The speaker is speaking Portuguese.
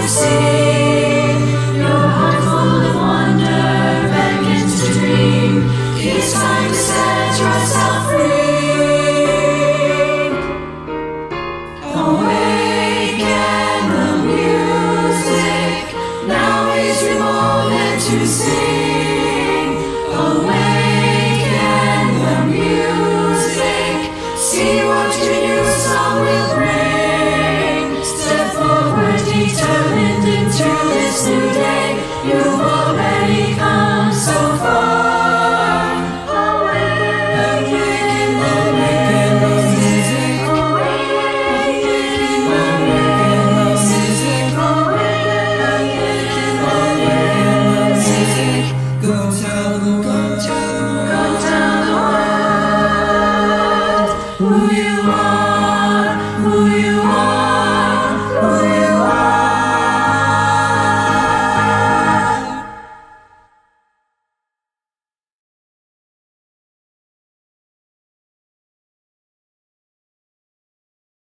gift, forever.